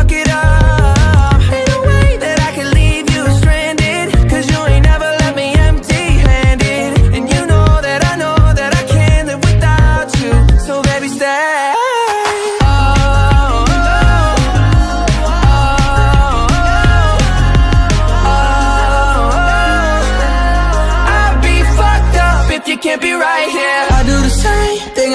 Fuck it up.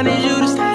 I need you to stay,